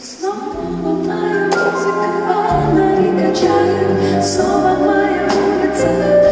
Снова твоя музыка, фонари качают, снова твоя улица.